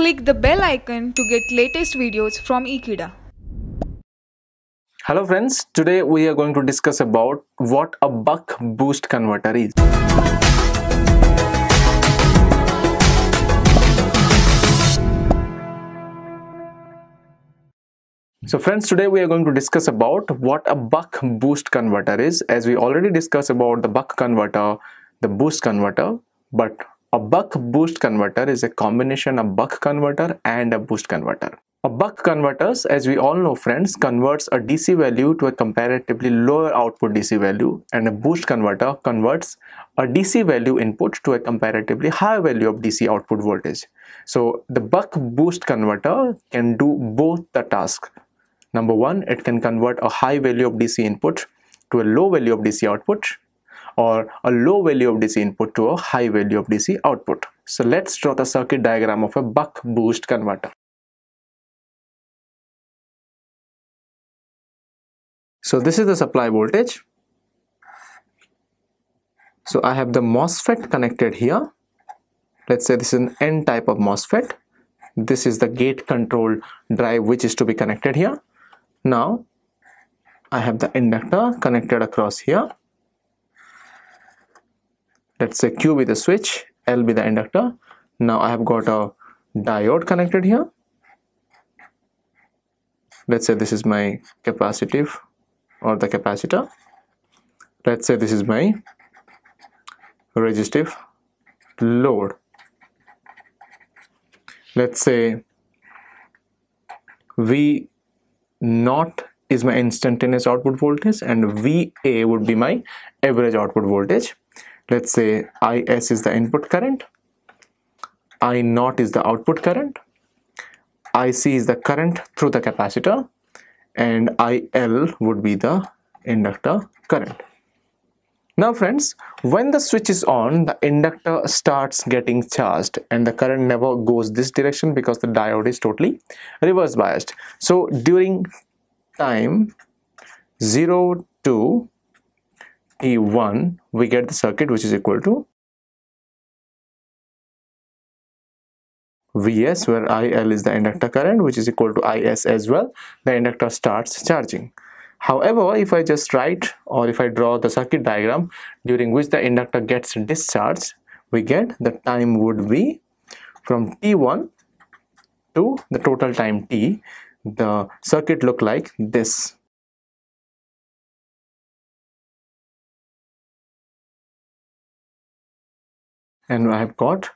Click the bell icon to get latest videos from Ekeeda. Hello friends, today we are going to discuss about what a buck boost converter is. So friends, today we are going to discuss about what a buck boost converter is as we already discussed about the buck converter, the boost converter, but a buck boost converter is a combination of buck converter and a boost converter. A buck converters, as we all know friends, converts a DC value to a comparatively lower output DC value and a boost converter converts a DC value input to a comparatively higher value of DC output voltage. So the buck boost converter can do both the task Number one, it can convert a high value of DC input to a low value of DC output or a low value of DC input to a high value of DC output. So let's draw the circuit diagram of a buck boost converter. So this is the supply voltage. So I have the MOSFET connected here. Let's say this is an N type of MOSFET. This is the gate control drive which is to be connected here now I have the inductor connected across here let's say Q be the switch L be the inductor. Now I have got a diode connected here. Let's say this is my capacitive or the capacitor. Let's say this is my resistive load. Let's say V naught is my instantaneous output voltage and VA would be my average output voltage. Let's say IS is the input current, I naught is the output current, IC is the current through the capacitor and IL would be the inductor current. Now friends, when the switch is on, the inductor starts getting charged and the current never goes this direction because the diode is totally reverse biased. So during time 0 to t1, we get the circuit which is equal to Vs where IL is the inductor current which is equal to Is as well. The inductor starts charging. However, if I just write or if I draw the circuit diagram during which the inductor gets discharged, we get the time would be from t1 to the total time t. The circuit look like this. And I have got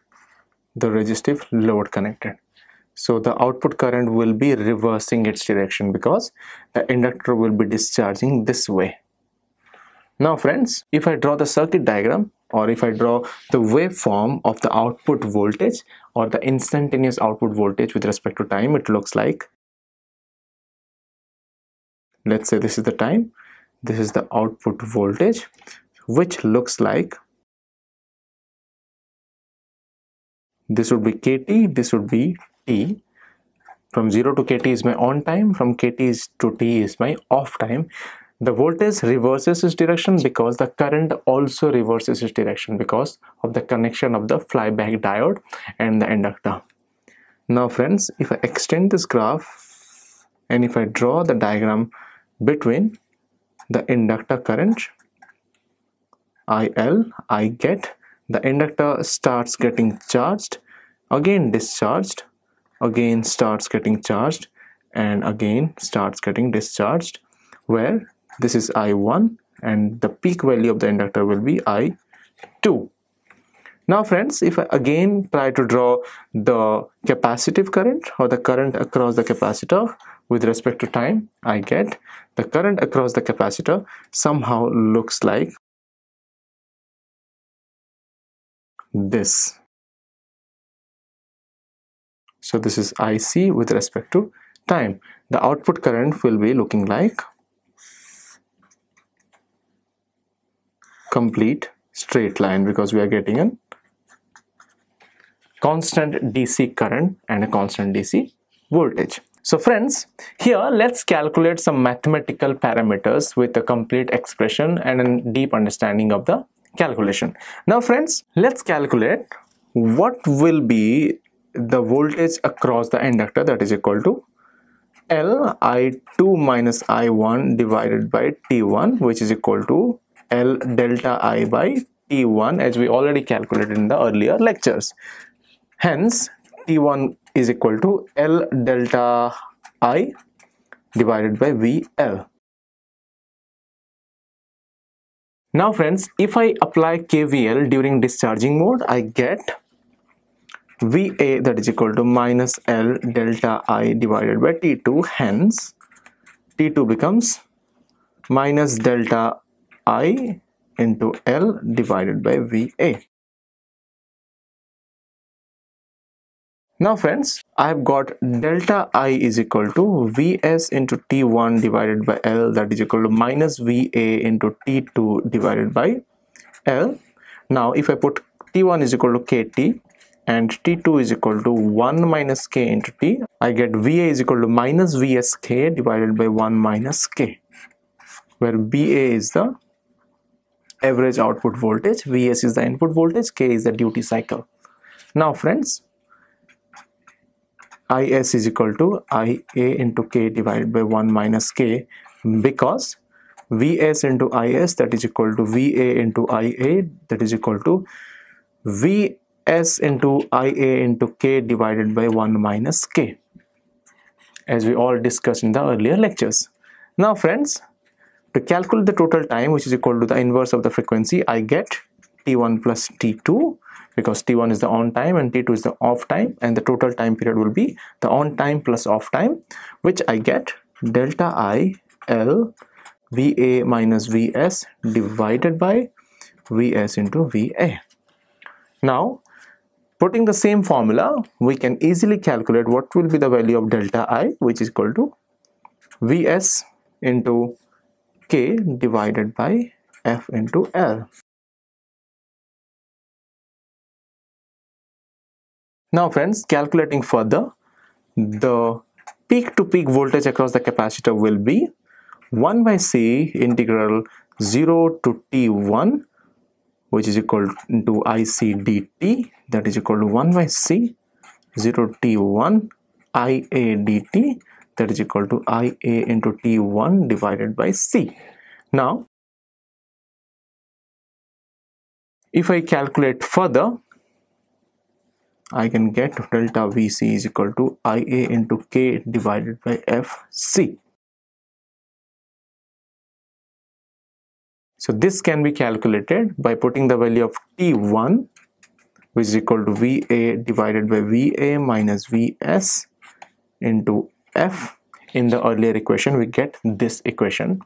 the resistive load connected. So the output current will be reversing its direction because the inductor will be discharging this way. Now friends if i draw the circuit diagram or if i draw the waveform of the output voltage or the instantaneous output voltage with respect to time it looks like let's say this is the time this is the output voltage which looks like this would be kt this would be t. From 0 to kt is my on time from kt to t is my off time. The voltage reverses its direction because the current also reverses its direction because of the connection of the flyback diode and the inductor. Now friends if i extend this graph and if i draw the diagram between the inductor current il i get the inductor starts getting charged again discharged again starts getting charged and again starts getting discharged where this is I1 and the peak value of the inductor will be I2 now friends if I again try to draw the capacitive current or the current across the capacitor with respect to time I get the current across the capacitor somehow looks like this so this is IC with respect to time. The output current will be looking like complete straight line because we are getting a constant DC current and a constant DC voltage. So friends, here let's calculate some mathematical parameters with a complete expression and a deep understanding of the calculation. Now friends, let's calculate what will be the voltage across the inductor that is equal to L I2 minus I1 divided by T1 which is equal to L delta I by T1 as we already calculated in the earlier lectures. Hence T1 is equal to L delta I divided by VL. Now friends, if I apply KVL during discharging mode, I get VA that is equal to minus L delta I divided by T2 hence T2 becomes minus delta I into L divided by VA. Now friends, I have got delta I is equal to Vs into T1 divided by L that is equal to minus VA into T2 divided by L. Now if I put T1 is equal to KT and T2 is equal to 1 minus K into T. I get VA is equal to minus VSK divided by 1 minus K where VA is the average output voltage, Vs is the input voltage, K is the duty cycle. Now friends, Is is equal to Ia into K divided by 1 minus K because Vs into Is that is equal to Va into Ia that is equal to V s into ia into k divided by 1 minus k as we all discussed in the earlier lectures. Now friends, to calculate the total time which is equal to the inverse of the frequency, I get t1 plus t2 because t1 is the on time and t2 is the off time and the total time period will be the on time plus off time which I get delta I L VA minus VS divided by VS into VA. Now Putting the same formula, we can easily calculate what will be the value of delta I which is equal to Vs into K divided by F into L. Now friends, calculating further, the peak to peak voltage across the capacitor will be 1 by C integral 0 to T1 which is equal to IC dt that is equal to 1 by C 0 T1 IA dt that is equal to IA into T1 divided by C. Now, if I calculate further, I can get delta VC is equal to IA into K divided by FC. So this can be calculated by putting the value of T1 which is equal to VA divided by VA minus VS into F. In the earlier equation, we get this equation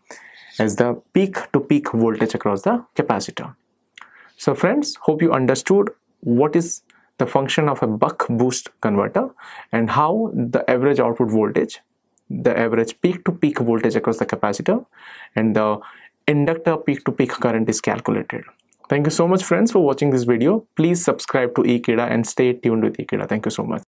as the peak to peak voltage across the capacitor. So friends, hope you understood what is the function of a buck boost converter and how the average output voltage, the average peak to peak voltage across the capacitor and the inductor peak to peak current is calculated. Thank you so much friends for watching this video. Please subscribe to Ekeeda and stay tuned with Ekeeda. Thank you so much.